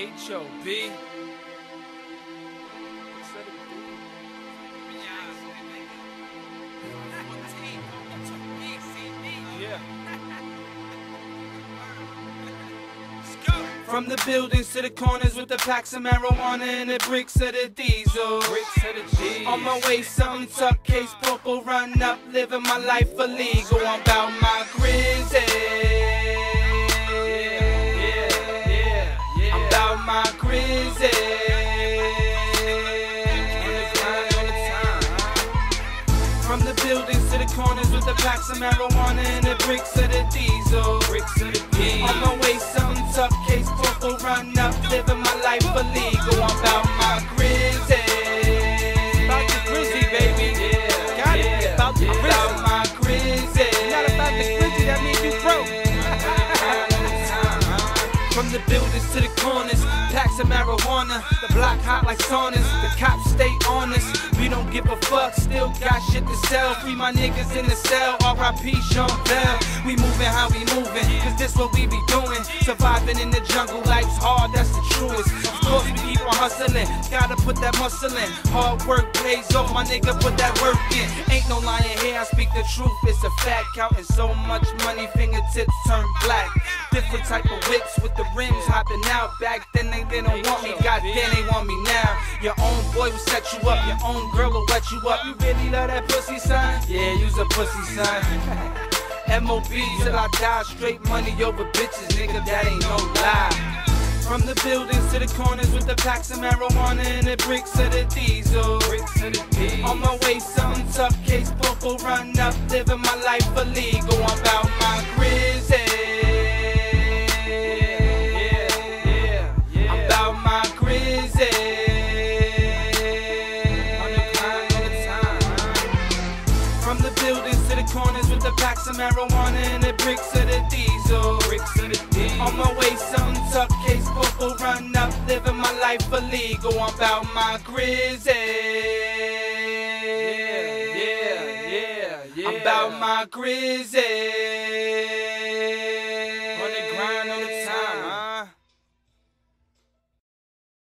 H-O-B. Yeah. From the buildings to the corners with the packs of marijuana and the bricks of the diesel. Bricks of the. On my way, something tuck, case purple, run up, living my life illegal. I'm about my grizzy. Grizzy. From the buildings to the corners with the packs of marijuana and the bricks of the diesel. Bricks of the. On my way, something tuck, case purple, run up, living my life illegal. I'm about my grizzy. About the baby. Yeah, be yeah. about the About my. Not about the that means you broke. From the buildings to the corners, packs of marijuana, the block hot like saunas, the cops stay on us. We don't give a fuck, still got shit to sell. Free my niggas in the cell, R.I.P. Sean Bell. We moving how we moving, cause this what we be doing. Surviving in the jungle, life's hard, that's the truest. Of course we keep on hustling, gotta put that muscle in. Hard work pays off, my nigga put that work in. Ain't no lying here, I speak the truth, it's a fact. Counting so much money, fingertips turn black. Different type of whips with the rims hopping out. Back then they didn't want me, God then they want me now. Your own boy will set you up, your own girl will wet you up. You really love that pussy, son? Yeah, you's a pussy, son. MOB till I die, straight money over bitches, nigga, that ain't no lie. From the buildings to the corners with the packs of marijuana and the bricks of the diesel. Bricks of the G's. On my way, something tough, case purple, run up, living my life illegal. I'm about my grizzy. From the buildings to the corners with the packs of marijuana and the bricks of the diesel. Bricks of the G's. On my way, something tough, case purple, run up, living my life illegal. I'm about my grizzy. Yeah, yeah, yeah, yeah. I'm about my grizzy.